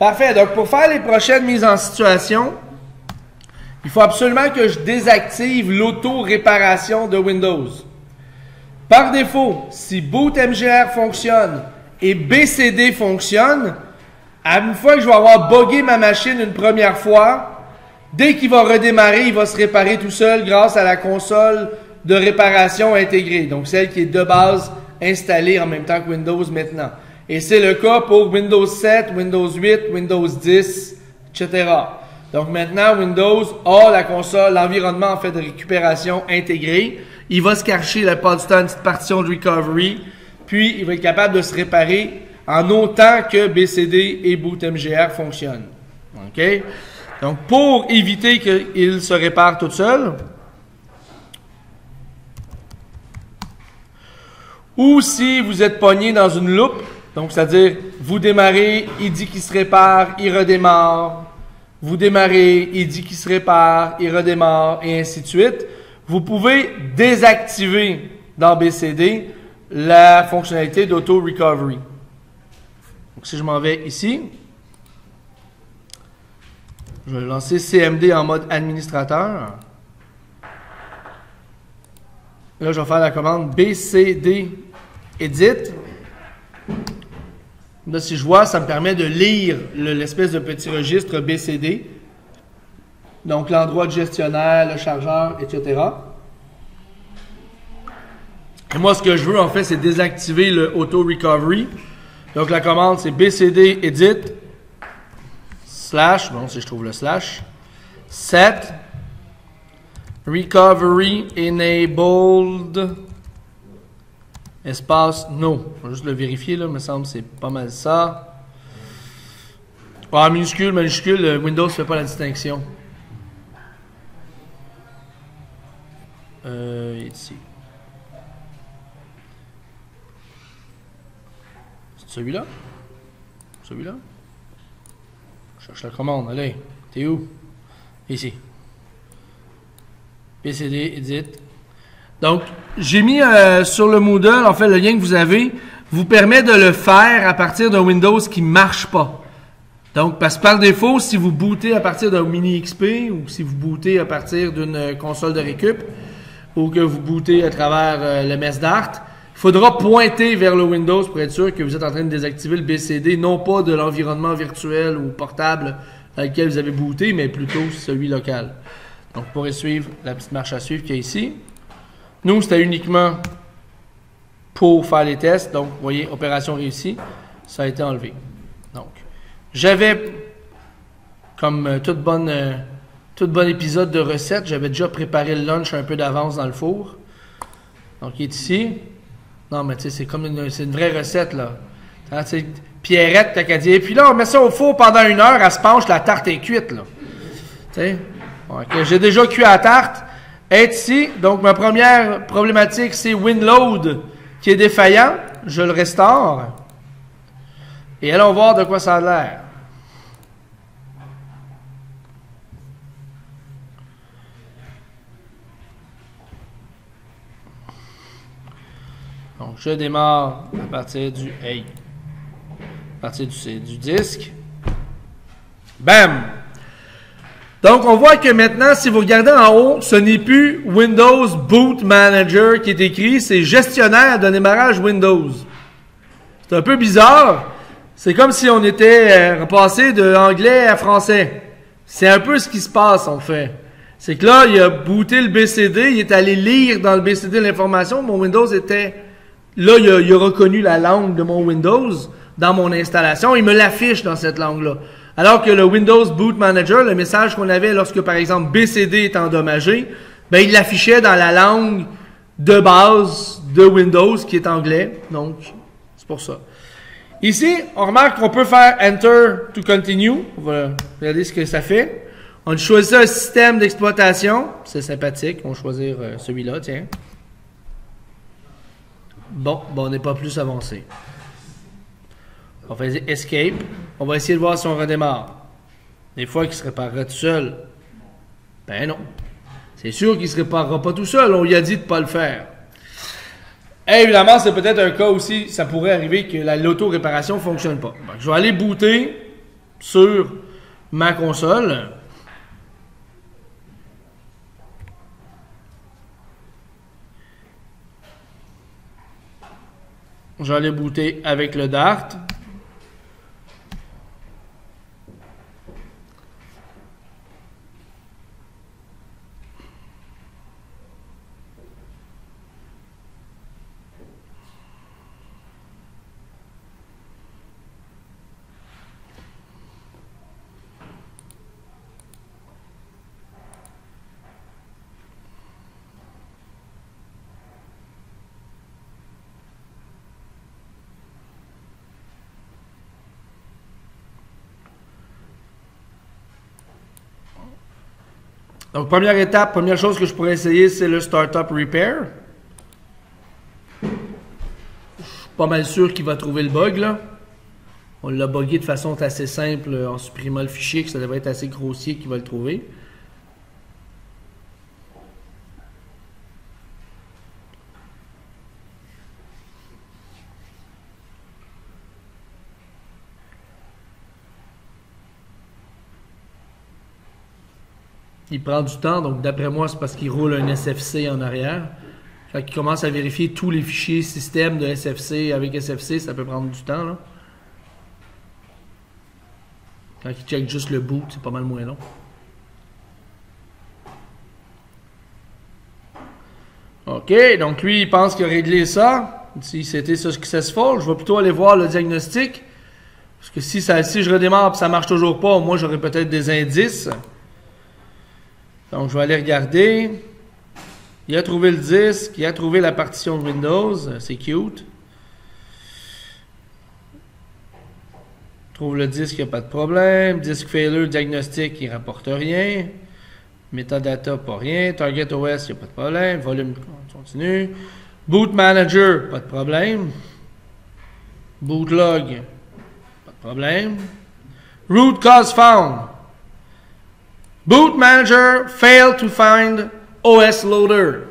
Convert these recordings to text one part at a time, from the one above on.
Parfait. Donc, pour faire les prochaines mises en situation, il faut absolument que je désactive l'auto-réparation de Windows. Par défaut, si Boot MGR fonctionne et BCD fonctionne, à une fois que je vais avoir buggé ma machine une première fois, dès qu'il va redémarrer, il va se réparer tout seul grâce à la console de réparation intégrée. Donc, celle qui est de base installée en même temps que Windows maintenant. Et c'est le cas pour Windows 7, Windows 8, Windows 10, etc. Donc maintenant, Windows a la console, l'environnement en fait de récupération intégré. Il va se cacher la petite partition de recovery, puis il va être capable de se réparer en autant que BCD et Boot MGR fonctionnent. OK? Donc pour éviter qu'il se répare tout seul, ou si vous êtes pogné dans une loupe, donc c'est-à-dire vous démarrez, il dit qu'il se répare, il redémarre, vous démarrez, il dit qu'il se répare, il redémarre, et ainsi de suite. Vous pouvez désactiver dans BCD la fonctionnalité d'auto-recovery. Donc si je m'en vais ici, je vais lancer CMD en mode administrateur. Là, je vais faire la commande BCD Edit. Là, si je vois, ça me permet de lire l'espèce de petit registre BCD. Donc, l'endroit de gestionnaire, le chargeur, etc. Et moi, ce que je veux, en fait, c'est désactiver le Auto Recovery. Donc, la commande, c'est BCD Edit slash, bon, si je trouve le slash, set recovery enabled Espace no. Je vais juste le vérifier, là. Il me semble que c'est pas mal ça. Ah, minuscule, majuscule, euh, Windows ne fait pas la distinction. Euh, ici. C'est celui-là? Celui-là? Je cherche la commande, allez. T'es où? Ici. PCD, edit, donc, j'ai mis euh, sur le Moodle, en fait, le lien que vous avez vous permet de le faire à partir d'un Windows qui marche pas. Donc, parce que par défaut, si vous bootez à partir d'un Mini XP ou si vous bootez à partir d'une console de récup ou que vous bootez à travers euh, le MS Dart, il faudra pointer vers le Windows pour être sûr que vous êtes en train de désactiver le BCD, non pas de l'environnement virtuel ou portable dans lequel vous avez booté, mais plutôt celui local. Donc, vous pourrez suivre la petite marche à suivre qui est ici. Nous, c'était uniquement pour faire les tests. Donc, vous voyez, opération réussie. Ça a été enlevé. Donc, j'avais, comme euh, euh, tout bon épisode de recette, j'avais déjà préparé le lunch un peu d'avance dans le four. Donc, il est ici. Non, mais tu sais, c'est comme une, c'est une vraie recette, là. Hein, Pierrette, t'as qu'à dire. Et puis là, on met ça au four pendant une heure, elle se penche, la tarte est cuite, là. Tu sais? j'ai déjà cuit la tarte est ici. Donc, ma première problématique, c'est WinLoad qui est défaillant. Je le restaure. Et allons voir de quoi ça a l'air. Donc, je démarre à partir du hey, à partir du, du disque. Bam! Donc, on voit que maintenant, si vous regardez en haut, ce n'est plus Windows Boot Manager qui est écrit, c'est gestionnaire de démarrage Windows. C'est un peu bizarre. C'est comme si on était euh, repassé de anglais à français. C'est un peu ce qui se passe, en fait. C'est que là, il a booté le BCD, il est allé lire dans le BCD l'information. Mon Windows était... Là, il a, il a reconnu la langue de mon Windows dans mon installation. Il me l'affiche dans cette langue-là. Alors que le Windows Boot Manager, le message qu'on avait lorsque, par exemple, BCD est endommagé, ben, il l'affichait dans la langue de base de Windows, qui est anglais. Donc, c'est pour ça. Ici, on remarque qu'on peut faire Enter to Continue. On va regarder ce que ça fait. On choisit un système d'exploitation. C'est sympathique. On va choisir euh, celui-là, tiens. Bon, bon, on n'est pas plus avancé. On faire Escape. On va essayer de voir si on redémarre. Des fois qu'il se réparera tout seul. Ben non. C'est sûr qu'il ne se réparera pas tout seul. On lui a dit de ne pas le faire. évidemment, c'est peut-être un cas aussi, ça pourrait arriver que l'auto-réparation ne fonctionne pas. je vais aller booter sur ma console. J'allais booter avec le Dart. Donc, première étape, première chose que je pourrais essayer, c'est le Startup Repair. Je suis pas mal sûr qu'il va trouver le bug, là. On l'a bugué de façon assez simple en supprimant le fichier, que ça devrait être assez grossier qu'il va le trouver. Il prend du temps, donc d'après moi, c'est parce qu'il roule un SFC en arrière. Fait qu'il commence à vérifier tous les fichiers système de SFC avec SFC, ça peut prendre du temps. Là. Quand il check juste le boot, c'est pas mal moins long. OK, donc lui, il pense qu'il a réglé ça. Si c'était successful, je vais plutôt aller voir le diagnostic. Parce que si, ça, si je redémarre et ça marche toujours pas, moi j'aurais peut-être des indices. Donc, je vais aller regarder. Il a trouvé le disque, il a trouvé la partition Windows, c'est cute. Trouve le disque, il n'y a pas de problème. Disque failure, diagnostic, il ne rapporte rien. Metadata, pas rien. Target OS, il n'y a pas de problème. Volume, continue. Boot Manager, pas de problème. Bootlog, pas de problème. Root Cause Found, Boot Manager failed to find OS loader.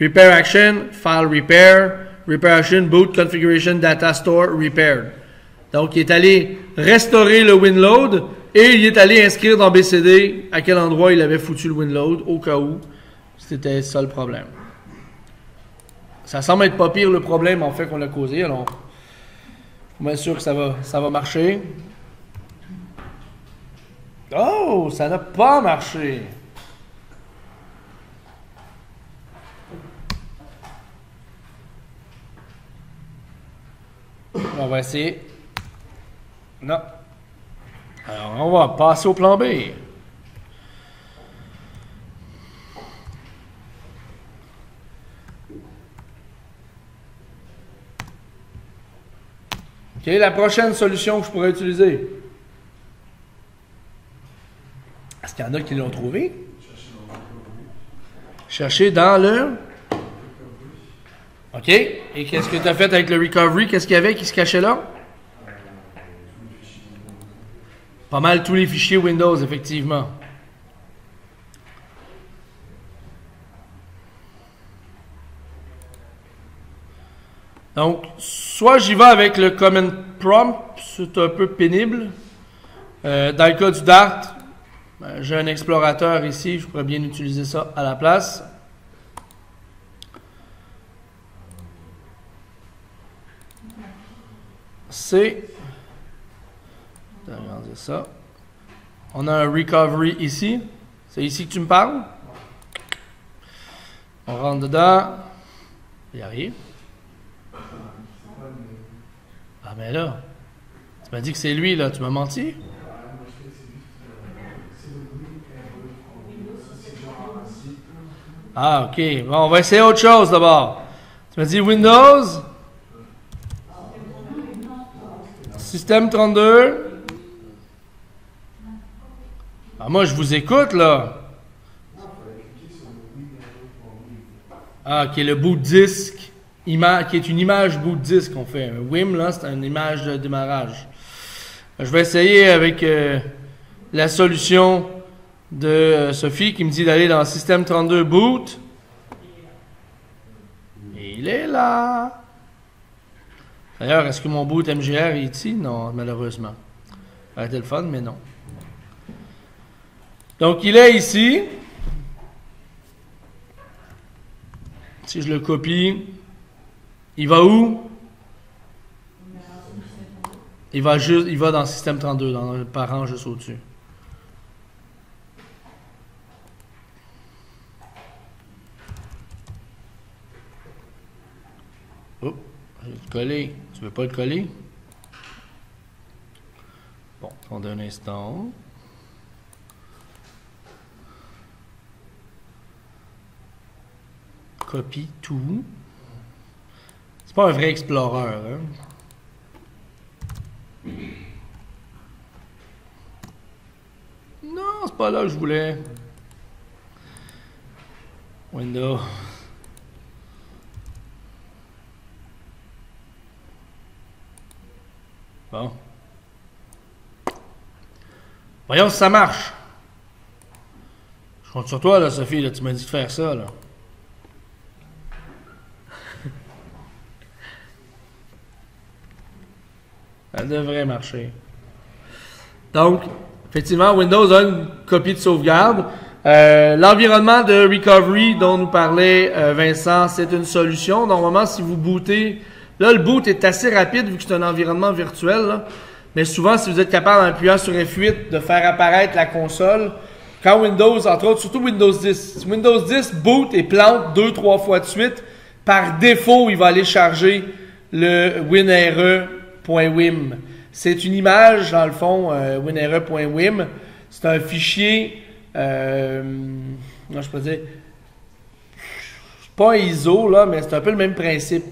Repair action, file repair, repair action, boot configuration data store repaired. Donc, il est allé restaurer le WinLoad et il est allé inscrire dans BCD à quel endroit il avait foutu le WinLoad au cas où c'était ça le problème. Ça semble être pas pire le problème en fait qu'on a causé. Alors, je suis sûr que ça va, ça va marcher. Oh, ça n'a pas marché. On va essayer. Non. Alors, on va passer au plan B. Quelle est la prochaine solution que je pourrais utiliser? Est-ce qu'il y en a qui l'ont trouvé? Chercher dans le. OK. Et qu'est-ce que tu as fait avec le recovery? Qu'est-ce qu'il y avait qui se cachait là? Pas mal tous les fichiers Windows, effectivement. Donc, soit j'y vais avec le command prompt, c'est un peu pénible. Euh, dans le cas du Dart, ben, j'ai un explorateur ici, je pourrais bien utiliser ça à la place. Regardez ça. On a un recovery ici. C'est ici que tu me parles? On rentre dedans. Il arrive. Ah mais là, tu m'as dit que c'est lui là, tu m'as menti? Ah, ok. Bon, on va essayer autre chose d'abord. Tu m'as dit Windows? Système 32. Ah, moi, je vous écoute, là. Ah, qui est le bout de disque. qui est une image bout de disque qu'on fait. WIM, là, c'est une image de démarrage. Je vais essayer avec euh, la solution de euh, Sophie qui me dit d'aller dans le système 32 boot. Il est là. D'ailleurs, est-ce que mon boot MGR est ici? Non, malheureusement. Le fun, mais non. Donc, il est ici. Si je le copie, il va où? Il va, juste, il va dans le système 32, dans le parent juste au-dessus. Oh, je vais le coller. Tu veux pas le coller? Bon, attendez un instant. Copie tout. C'est pas un vrai explorer, hein? Non, c'est pas là que je voulais. Window. Voyons si ça marche. Je compte sur toi, là, Sophie. Tu m'as dit de faire ça. Ça devrait marcher. Donc, effectivement, Windows a une copie de sauvegarde. Euh, L'environnement de recovery dont nous parlait euh, Vincent, c'est une solution. Normalement, si vous bootez, là, le boot est assez rapide vu que c'est un environnement virtuel. Mais souvent, si vous êtes capable, en appuyant sur F8, de faire apparaître la console, quand Windows, entre autres, surtout Windows 10, si Windows 10 boot et plante deux, trois fois de suite, par défaut, il va aller charger le winre.wim. C'est une image, dans le fond, euh, winre.wim. C'est un fichier, euh, non, je peux dire, pas ISO, là, mais c'est un peu le même principe.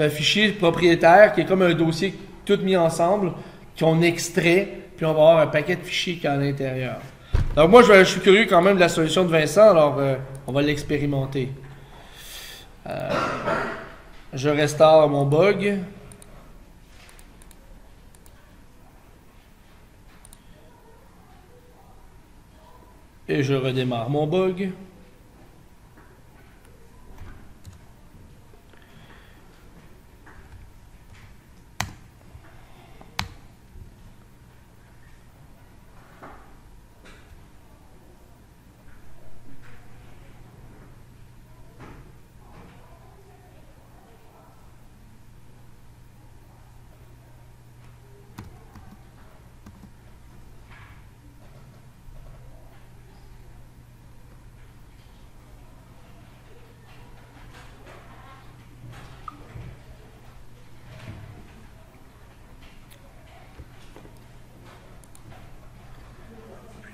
Un fichier propriétaire qui est comme un dossier tout mis ensemble, qu'on extrait, puis on va avoir un paquet de fichiers qui est à l'intérieur. Donc moi, je, je, suis curieux quand même de la solution de Vincent, alors euh, on va l'expérimenter. Euh, je restaure mon bug. Et je redémarre mon bug.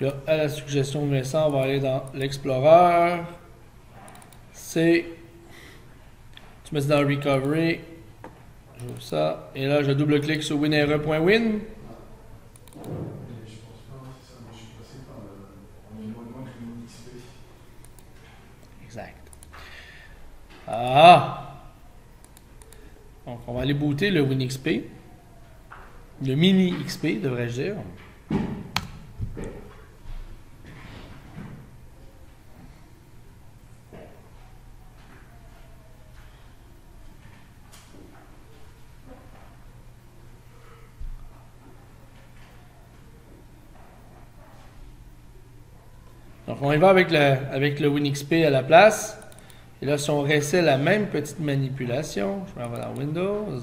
Là, à la suggestion de Vincent, on va aller dans l'Explorer. C'est. Tu mets dans Recovery. J'ouvre ça. Et là, je double-clique sur winere.win. Exact. Ah! Donc, on va aller booter le WinXP. Le mini XP, devrais-je dire. Donc, on y va avec le, WinXP à la place. Et là, si on réessaie la même petite manipulation, je vais dans Windows,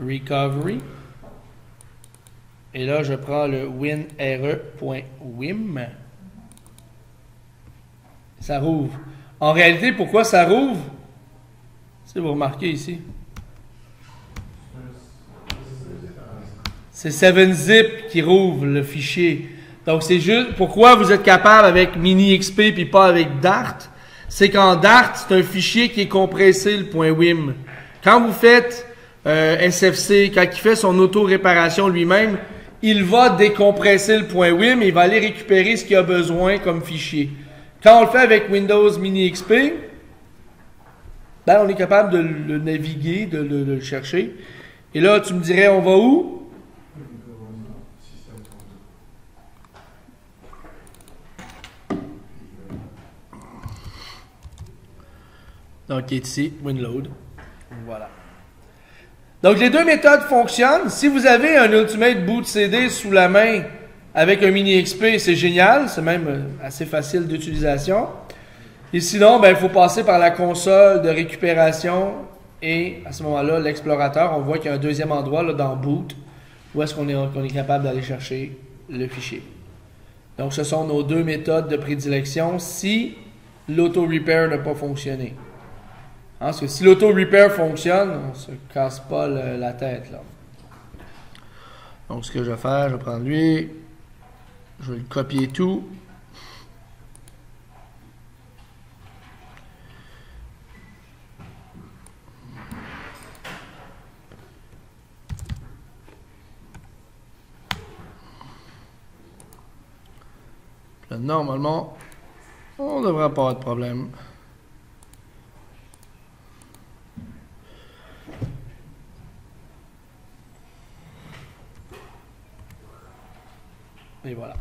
Recovery. Et là, je prends le winre.wim. Ça rouvre. En réalité, pourquoi ça rouvre? Si vous remarquez ici. C'est 7-zip qui rouvre le fichier. Donc, c'est juste pourquoi vous êtes capable avec Mini XP puis pas avec Dart? C'est qu'en Dart, c'est un fichier qui est compressé, le point .wim. Quand vous faites euh, SFC, quand il fait son auto-réparation lui-même, il va décompresser le point .wim et il va aller récupérer ce qu'il a besoin comme fichier. Quand on le fait avec Windows Mini XP, ben, on est capable de le naviguer, de le, de le chercher. Et là, tu me dirais, on va où? Donc, ici, WinLoad. Voilà. Donc les deux méthodes fonctionnent. Si vous avez un Ultimate Boot CD sous la main avec un mini XP, c'est génial, c'est même euh, assez facile d'utilisation. Et sinon, ben, il faut passer par la console de récupération et à ce moment-là, l'explorateur, on voit qu'il y a un deuxième endroit là, dans Boot où est-ce qu'on est, qu'on est capable d'aller chercher le fichier. Donc, ce sont nos deux méthodes de prédilection si l'auto-repair n'a pas fonctionné. Parce que si l'auto-repair fonctionne, on se casse pas la tête. Là. Donc, ce que je vais faire, je vais prendre lui, je vais le copier tout. Là, normalement, on ne devrait pas avoir de problème. Et voilà.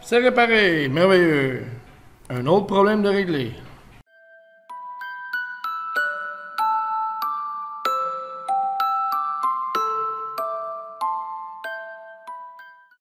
C'est réparé, merveilleux. Un autre problème de régler.